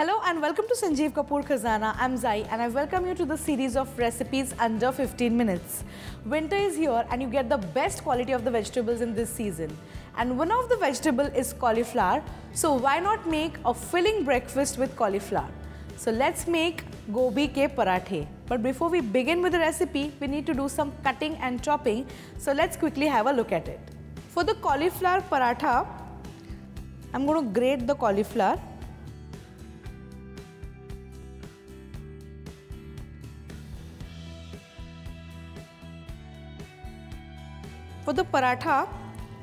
Hello and welcome to Sanjeev Kapoor Khazana. I'm Jaaie and I welcome you to the series of recipes under 15 minutes. Winter is here and you get the best quality of the vegetables in this season. And one of the vegetable is cauliflower. So why not make a filling breakfast with cauliflower? So let's make gobi ke parathe. But before we begin with the recipe, we need to do some cutting and chopping. So let's quickly have a look at it. For the cauliflower paratha, I'm going to grate the cauliflower For the paratha,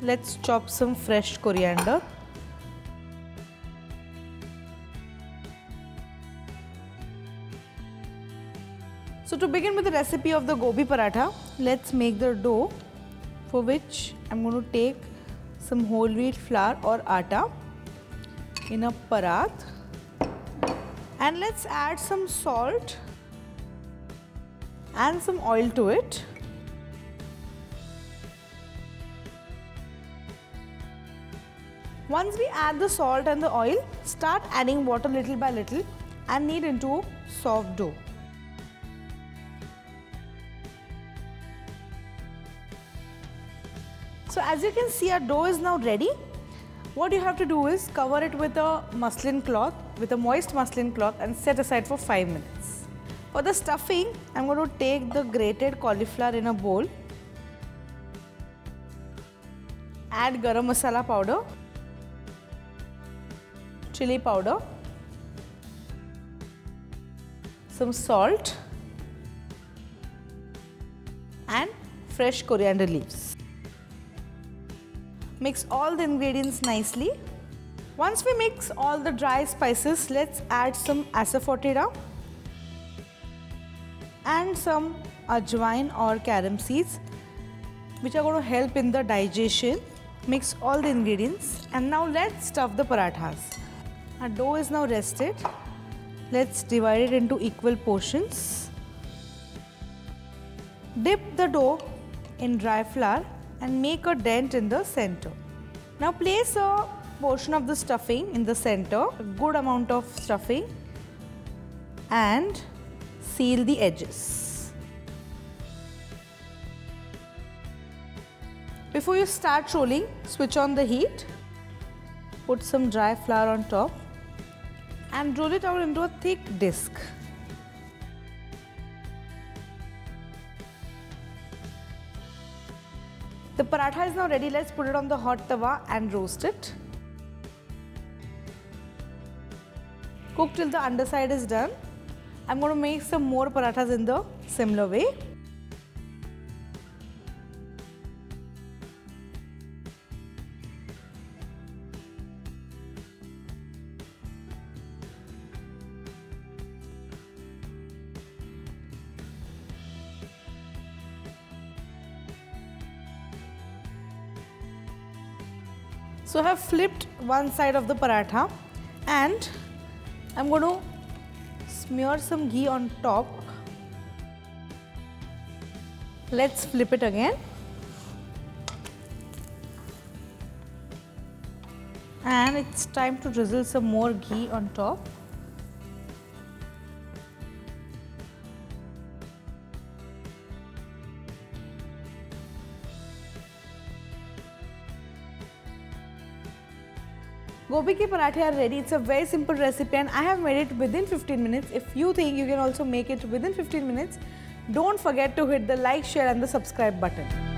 let's chop some fresh coriander. So to begin with the recipe of the gobi paratha, let's make the dough for which I'm going to take some whole wheat flour or atta in a parat and let's add some salt and some oil to it. Once we add the salt and the oil, start adding water little by little and knead into soft dough. So as you can see our dough is now ready. What you have to do is cover it with a muslin cloth, with a moist muslin cloth and set aside for 5 minutes. For the stuffing, I'm going to take the grated cauliflower in a bowl. Add garam masala powder chili powder, some salt and fresh coriander leaves. Mix all the ingredients nicely. Once we mix all the dry spices, let's add some asafoetida and some ajwain or carom seeds which are going to help in the digestion. Mix all the ingredients and now let's stuff the parathas. Our dough is now rested. Let's divide it into equal portions. Dip the dough in dry flour and make a dent in the center. Now place a portion of the stuffing in the center, a good amount of stuffing and seal the edges. Before you start rolling, switch on the heat. Put some dry flour on top and roll it out into a thick disc. The paratha is now ready. Let's put it on the hot tawa and roast it. Cook till the underside is done. I'm going to make some more parathas in the similar way. So I have flipped one side of the paratha and I'm going to smear some ghee on top. Let's flip it again. And it's time to drizzle some more ghee on top. Gobi ke parathe are ready. It's a very simple recipe and I have made it within 15 minutes. If you think you can also make it within 15 minutes, don't forget to hit the like, share and the subscribe button.